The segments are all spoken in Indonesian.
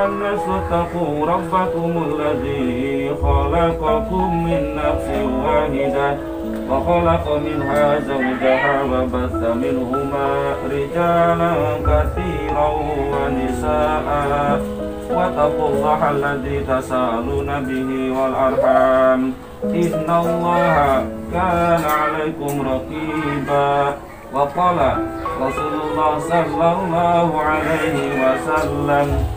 أيها الناس اتقوا ربكم الذي خلقكم من نفس واحدة وخلق منها زوجها وبث منهما رجالا كثيرا ونساء واتقوا الله الذي تساءلون به والأرحام إن الله كان عليكم رقيبا وقال رسول الله صلى الله عليه وسلم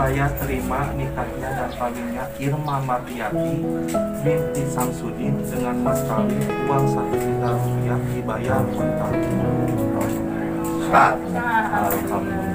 Saya terima nikahnya dan kawinnya Irma Mardiati binti Samsudin dengan mas kawin uang satu juta rupiah dibayar mentah. Alhamdulillah.